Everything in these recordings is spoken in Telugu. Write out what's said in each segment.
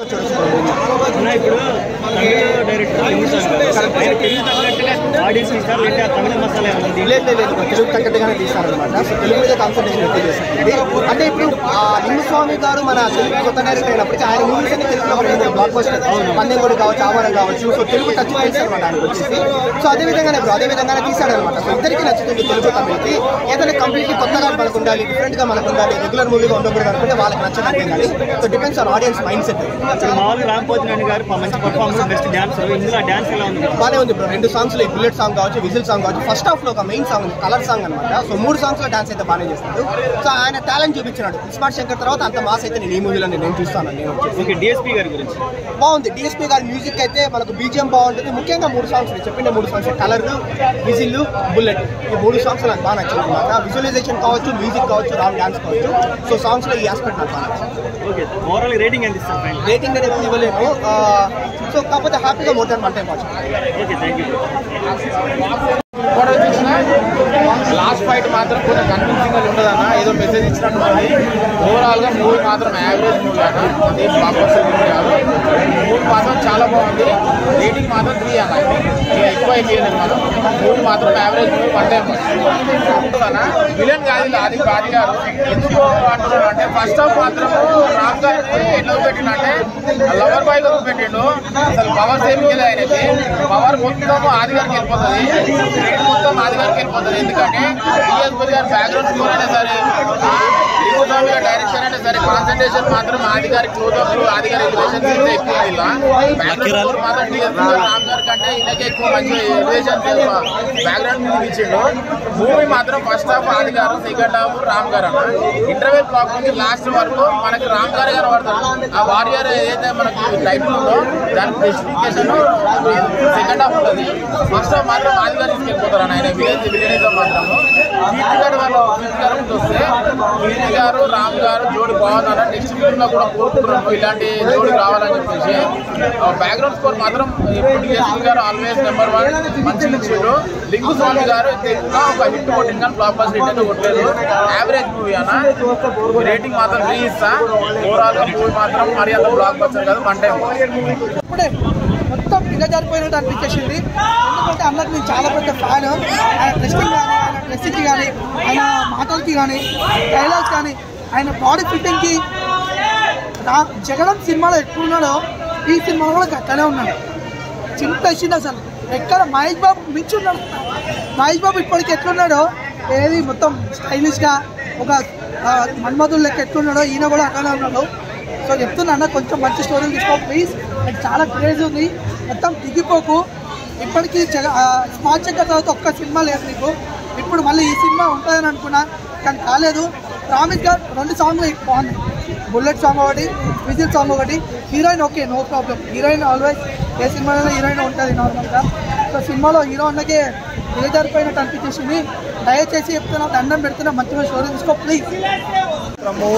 అన్న ఇప్పుడు తమిళ డైరెక్టర్ లిమిటాన్ గారు ఆయన తెలుగు తగ్గట్టుగా ఆడియన్స్ ఇస్తారు లేదంటే ఆ తమిళ మసాలా ఏమైనా ఉంది లేదు లేదు. లేదు తెలుగు తగ్గట్టుగానే తీస్తారనమాట సో తెలుగు మీద కాన్సన్ట్రేషన్ ఎక్కువ చేస్తారు అంటే ఇప్పుడు ఆ, లింగస్వామి గారు మన తెలుగు కొత్త డైరెక్టర్ అయినప్పటికీ ఆయన మూవీస్ తెలుగులో బ్లాక్ బస్టర్ పందెంగుడి కావచ్చు ఆవరం కావచ్చు. సో తెలుగు టచ్ చేస్తారనమాట ఆయనకు వచ్చేసి. సో అదే విధంగానే ఇప్పుడు అదే విధంగానే తీసాడనమాట సో ఇద్దరికి నచ్చుతుంది తెలుగు తమిళకి ఏదైనా కంప్లీట్లీ కొత్తగా మనకు ఉండాలి డిఫరెంట్గా మనకు ఉండాలి రెగ్యులర్ మూవీగా ఉండకూడదు అనుకుంటే వాళ్ళకి నచ్చడం కానీ so depends on audience mindset బాగానే ఉంది? బ్రో రెండు సాంగ్స్లో బుల్లెట్ సాంగ్ కావచ్చు విజిల్ సాంగ్ కావచ్చు. ఫస్ట్ హాఫ్లో ఒక మెయిన్ సాంగ్ కలర్ సాంగ్ అనమాట సో మూడు సాంగ్స్లో డాన్స్ అయితే బాగానే చేస్తాడు. సో ఆయన టాలెంట్ చూపించినాడు. స్మార్ట్ శంకర్ తర్వాత అంత మాస్ అయితే నేను ఈ మూవీలో నేను చూస్తాను. నేను డిఎస్పీ గారి గురించి. బాగుంది. డిఎస్పీ గారి మ్యూజిక్ అయితే మనకు బీజిఎం బాగుంటుంది. ముఖ్యంగా మూడు సాంగ్స్ నేను చెప్పిన మూడు సాంగ్స్ కలర్ విజిల్ బుల్లెట్ ఈ మూడు సాంగ్స్ నాకు బాగా నచ్చింది అనమాట విజువలైజేషన్ కావచ్చు మ్యూజిక్ కావచ్చు రామ్ డాన్స్ కావచ్చు. సో సాంగ్స్లో ఈ ఆస్పెక్ట్ నాకు బాగా నచ్చింది. ఓకే ఓవరాల్ రేటింగ్ రేటింగ్ అనేది ఇవ్వలేము. ఆ, సో కాకపోతే హ్యాపీగా more than one time last fight మాత్రం కొంచెం కన్విన్సింగ్గా ఉండదన్న. ఏదో మెసేజ్ ఇచ్చినట్టు ఉంది ఓవరాల్గా మూవీ మాత్రం యావరేజ్ మూవీ అన్న. అది మూవీ కాదు. మూవీ మాత్రం చాలా బాగుంది. రేటింగ్ మాత్రం త్రీ అన్న. ఎక్కువ అయిపోయింది మనం మూవీ మాత్రం యావరేజ్ మూవీ వన్ టైం అన్న విలన్ కాదు అది ఆది గారు. ఎందుకు అంటున్నాడు అంటే ఫస్ట్ హాఫ్ మాత్రం రామ్ గారిని ఎట్లా పెట్టిండంటే లవర్ బాయ్లో పెట్టిండు అసలు పవర్ సేవింగ్ ఆయనకి. పవర్ మొత్తం ఆది గారికి వెళ్ళిపోతుంది. మొత్తం ఆది గారికి వెళ్ళిపోతుంది. ఎందుకంటే డిఎస్పీ గారి బ్యాక్గ్రౌండ్ స్కోర్ అయినా సరే గారి డైరెక్షన్ అయినా సరే కాన్సన్ట్రేషన్ మాత్రం ఆది గారి క్లోజ్అప్ ఆది గారి ఎలివేషన్ ఎక్కువ ఉంది ఇలా బ్యాక్గ్రౌండ్ ఎక్కువ మంచి ఎలివేషన్ బ్యాక్గ్రౌండ్ మూవీ ఇచ్చిండు. మూవీ మాత్రం ఫస్ట్ హాఫ్ ఆది గారు సెకండ్ హాఫ్ రామ్ గారు అన్న. ఇంటర్వెల్ బ్లాక్ నుంచి లాస్ట్ వరకు మనకి రామ్ గారు గారు పడతారు ఆ వారియర్ ఏదైతే మనకి టైటిల్ ఉందో దాని స్పెసిఫికేషన్ సెకండ్ హాఫ్ ఉంటుంది. ఫస్ట్ హాఫ్ మాత్రం ఆది గారు తీసుకెళ్ళిపోతారు అన్న. ఆయన విలేజ్ విలేజ్ మాత్రము. కీర్తి గారు వాళ్ళు కీర్తి గారు వస్తే కీర్తి గారు రామ్ గారు జోడి బాగుందన్న నెక్స్ట్ ఫిల్మ్లో కూడా కోరుకుంటున్నాము ఇలాంటి జోడి రావాలని చెప్పేసి. బ్యాక్గ్రౌండ్ స్కోర్ మాత్రం ఎప్పుడు డిఎస్పీ గారు ఆల్వేస్ నెంబర్ వన్ మంచి ఇచ్చిండు లింగు స్వామి గారు ఇంకా ఒక హిట్ కొట్టింది కానీ బ్లాక్ బస్ హిట్ అయితే కొట్టలేదు. యావరేజ్ మూవీ అన్న. రేటింగ్ మాత్రం ఫ్రీ ఇస్తా. ఓవరాల్గా మూవీ మాత్రం మరి అంత బ్లాక్ బస్టర్ కాదు వన్ టైం ఇప్పుడే మొత్తం దిగజారిపోయినట్టు అనిపించేసింది. ఎందుకంటే అన్నకు నేను చాలా పెద్ద ఫ్యాన్. ఆయన డ్రెస్సింగ్ కానీ ఆయన డ్రెస్సింగ్కి కానీ ఆయన మాటలకి కానీ డైలాగ్స్ కానీ ఆయన బాడీ ఫిట్టింగ్కి రా జగడం సినిమాలో ఎట్లున్నాడో ఈ సినిమాలో కూడా గట్లనే ఉన్నాడు. చింత వేసింది అసలు. ఎక్కడ మహేష్ బాబు మించి ఉన్నాడు మహేష్ బాబు ఇప్పటికి ఎట్లున్నాడో ఏది మొత్తం స్టైలిష్గా ఒక ఆ, మన్మధుడు లెక్క ఎట్లున్నాడో ఈయన కూడా అక్కడ ఉన్నాడు. సో చెప్తున్నా అన్న కొంచెం మంచి స్టోరీలు తీసుకో ప్లీజ్ నాకు చాలా క్రేజ్ ఉంది. మొత్తం దిగిపోకు. ఇప్పటికీ జగ స్మార్ట్ చక్కర్ తర్వాత ఒక్క సినిమా లేదు నీకు. ఇప్పుడు మళ్ళీ ఈ సినిమా ఉంటుందని అనుకున్నా కానీ కాలేదు. ప్రామిస్ గారు రెండు సాంగ్లు బాగున్నాయి. బుల్లెట్ సాంగ్ ఒకటి విజిల్ సాంగ్ ఒకటి. Heroine okay no problem. Heroine always ఏ సినిమాలో హీరోయిన్ ఉంటుంది నార్మల్గా. సో సినిమాలో హీరో అన్నకే దిగజారిపోయినట్టు అనిపించేసింది. దయచేసి చెప్తున్నా దండం పెడుతున్నా మంచిగా షోరూమ్ తీసుకో ప్లీజ్. చిత్రము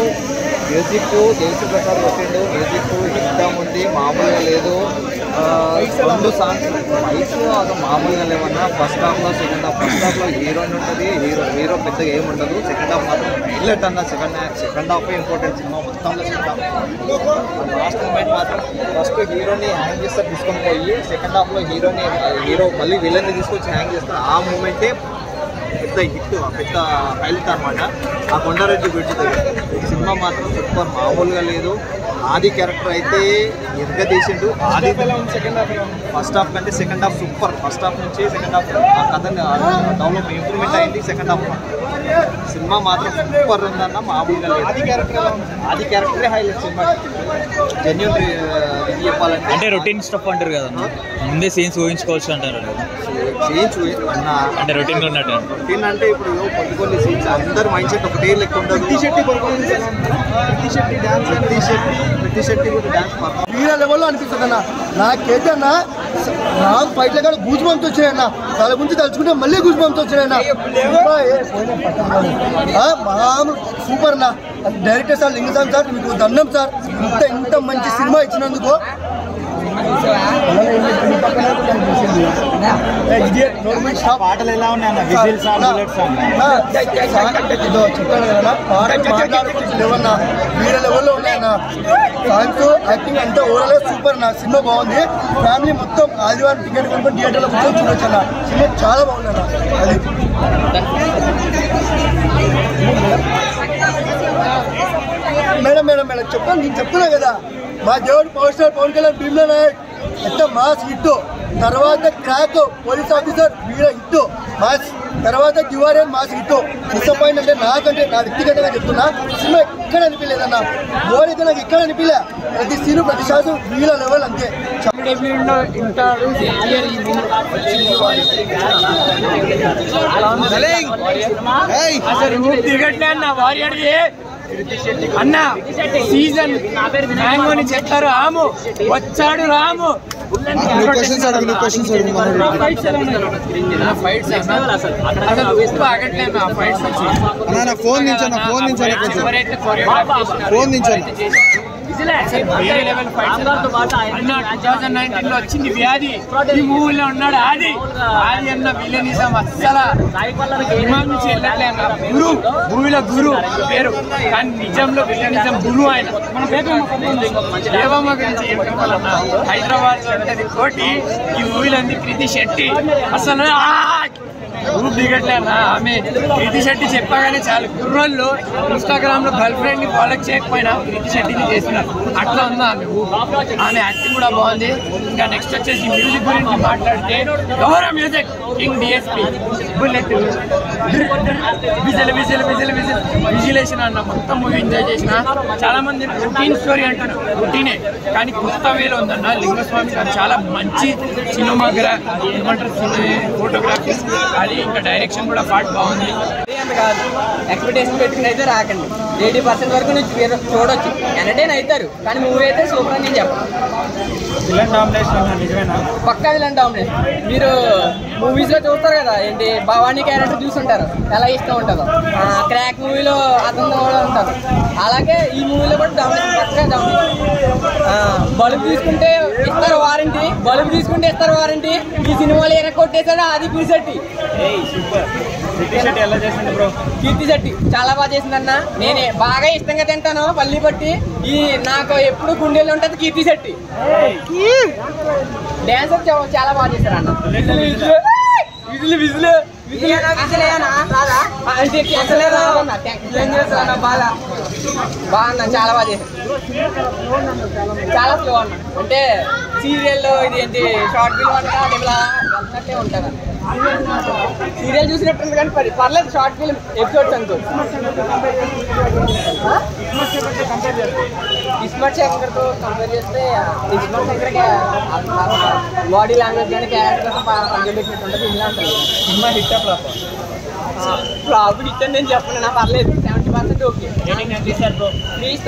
మ్యూజిక్ దేశ ప్రసాద్ కొట్టిండు. మ్యూజిక్ ఇష్టం ఉంది మామూలుగా లేదు. ఆ, రెండు సాంగ్స్ ఫైట్స్ అది మామూలుగా లేవన్నా ఫస్ట్ హాఫ్లో సెకండ్ హాఫ్ ఫస్ట్ హాఫ్లో హీరోయిన్ ఉంటుంది హీరో హీరో పెద్దగా ఏమి ఉండదు. సెకండ్ హాఫ్ మాత్రం హైలైట్ అన్న సెకండ్ సెకండ్ హాఫ్ ఇంపార్టెంట్ సినిమా మొత్తంలో సెకండ్ హాఫ్ లాస్ట్ మూమెంట్ మాత్రం ఫస్ట్ హీరోని హ్యాంగ్ చేస్తారు తీసుకొని పోయి సెకండ్ హాఫ్లో హీరోని హీరో మళ్ళీ విలన్ని తీసుకొచ్చి హ్యాంగ్ చేస్తారు ఆ మూమెంటే పెద్ద హిట్ పెద్ద హైలైట్ అనమాట ఆ కొండారెడ్డి బ్రిడ్జ్ దగ్గర. ఈ సినిమా మాత్రం సూపర్ మామూలుగా లేదు. ఆది క్యారెక్టర్ అయితే ఎరగదీసిండు Aadi second half first half కంటే second half super. First half నుంచి సెకండ్ హాఫ్ ఆ కథని డెవలప్ ఇంప్రూవ్మెంట్ అయింది సెకండ్ హాఫ్ సినిమా మాత్రం సూపర్ ఉందన్న మామూలుగా లేదు. ఆది క్యారెక్టర్ ఆది క్యారెక్టరే హైలైట్ సినిమా. జెన్యున్ చెప్పాలంటే అంటే రొటీన్ స్టఫ్ అంటారు కదా ముందే సీన్స్ ఊహించుకోవచ్చు అంటారు కదా. చేంజ్ అన్న అంటే రొటీన్ ఉన్నట్టు. రొటీన్ అంటే ఇప్పుడు కొన్ని కొన్ని సీన్స్ అందరు మైండ్ సెట్ ఒకటే లెక్క ఉండదు ప్రతి శెట్టి ప్రతి శెట్టి ప్రతి శెట్టి కూడా డాన్స్ పర్ఫార్మ్ వీర లెవెల్లో అనిపిస్తుంది అన్న. నాకైతే అన్న రామ్ ఫైట్లో గూజ్ వచ్చాయన్న దాని గురించి తలుచుకుంటే మళ్ళీ గూజ్ వచ్చాయన్న మామూలు సూపర్ అన్న. డైరెక్టర్ సార్ లింగస్వామి సార్ మీకు దండం సార్. ఇంత ఇంత మంచి సినిమా ఇచ్చినందుకు పాటలు ఎలా ఉన్నాయి అన్న విజిల్ సాంగ్ బుల్లెట్ సాంగ్ కదా పాటలు లెవెల్లో ఉన్నాయన్న సాంగ్స్ యాక్టింగ్ అంతా ఓవరాల్ సూపర్ అన్న సినిమా బాగుంది ఫ్యామిలీ మొత్తం ఆదివారం టికెట్ కొనుక్కొని థియేటర్లో మొత్తం చూడొచ్చు అన్న సినిమా చాలా బాగుంది అన్న అది మేడం మేడం మేడం చెప్పాను నేను చెప్తున్నా కదా. మా దేవుడు పవర్ స్టార్ పవన్ కళ్యాణ్ భీమ్లా నాయక్ ఎంత మాస్ హిట్ తర్వాత crack police officer Veera hit mass తర్వాత దివారియన్ మాస్ హిట్ డిసప్పాయింట్ అంటే నాకంటే నా వ్యక్తిగతంగా చెప్తున్నా సినిమా ఎక్కడ అనిపించలేదన్న బోర్ నాకు ఎక్కడ అనిపించలే? ప్రతి సీను ప్రతి శాతం వీళ్ళ లెవెల్ అంతే. అసలు దిగట్లే అన్న వారియర్ది అన్న సీజన్ మ్యాంగోని చెప్తారు రాము వచ్చాడు రాము. ఫోన్ నుంచి ఫోన్ నుంచి ఫోన్ నుంచి లో వచ్చింది వ్యాధి. ఈ మూవీలో ఉన్నాడు ఆది. ఆది అన్న విలనిజం అస్సలు. నుంచి గురు. మూవీలో గురు. పేరు. కానీ నిజంలో విలనిజం గురు ఆయన. మన దేవమ్మ గురించి ఏం చెప్పాలన్నా హైదరాబాద్లో ఉంటది కోటి ఈ మూవీలో ఉంది కృతి శెట్టి. అసలు! గ్రూప్ దిగట్లే అన్న ఆమె ప్రీతి శెట్టి చెప్పగానే చాలు. కుర్రోళ్ళు ఇన్స్టాగ్రామ్లో గర్ల్ ఫ్రెండ్ని ఫాలో చేయకపోయినా ప్రీతి శెట్టిని చేస్తున్నారు. అట్లా ఉందా ఆమె? ఆమె యాక్టింగ్ కూడా బాగుంది. ఇంకా నెక్స్ట్ వచ్చేసి మ్యూజిక్ గురించి మాట్లాడితే గౌరవ music king DSP bullet. Whistle whistle whistle whistle. విజిలేషన్ అన్న మొత్తం మూవీ ఎంజాయ్ చేసిన. చాలా మంది రొటీన్ స్టోరీ అంటారు రొటీనే కానీ కొత్త వేలు ఉందన్న లింగస్వామి గారు చాలా మంచి సినిమాగ్రా ఏమంటారు? ఫోటోగ్రఫీ అది ఇంకా డైరెక్షన్ కూడా పార్ట్ బాగుంది. అంత కాదు. ఎక్స్పెక్టేషన్ పెట్టుకుని అయితే రాకండి. ఎయిటీ పర్సెంట్ వరకు నుంచి మీరు చూడొచ్చు. ఎంటర్టైన్ అవుతారు. కానీ మూవీ అయితే సూపర్ అని నేను చెప్పను. విలన్ డామినేషన్ అన్న నిజమేనా? పక్కా విలన్ డామినేషన్ మీరు మూవీస్లో చూస్తారు కదా ఏంటి? భవానీ క్యారెక్టర్ చూసుంటారు ఎలా ఇష్టం ఉంటుందో. క్రాక్ మూవీలో అతను కూడా ఉంటారు అలాగే ఈ మూవీలో కూడా డామినేషన్ బల్బు తీసుకుంటే ఇస్తారు వారంటీ. బల్బు తీసుకుంటే ఇస్తారు వారంటీ. ఈ సినిమాలు ఎర కొట్టేశాడు అది పీసెట్టి కీర్తి శెట్టి చాలా బాగా చేసిందన్న. నేనే బాగా ఇష్టంగా తింటాను పల్లి పట్టి. ఈ నాకు ఎప్పుడు గుండెల్లో ఉంటుంది కీర్తి శెట్టి చాలా బాగా చేశారు అన్న విజులు. విజులు బాగా బాగున్నా చాలా బాగా చాలా స్లో అన్న. అంటే సీరియల్లో ఇది ఏంటి షార్ట్ ఫిల్మ్ అంటే ఇలా వెళ్తున్నట్టే ఉంటుంది సీరియల్ చూసినట్టుంది కానీ పర్- పర్లేదు షార్ట్ ఫిల్మ్ ఎపిసోడ్స్ అనుకో ఇస్మార్ట్ శంకర్తో కంపేర్ చేస్తే ఇస్మార్ట్ శంకర్కి బాడీ లాంగ్వేజ్ కానీ క్యారెక్టర్ పంచబెట్టినట్టు ఉంటుంది ఇలా ఉంటుంది cinema hit flop? Flop hit అని నేను చెప్పను నా పర్లేదు. Please,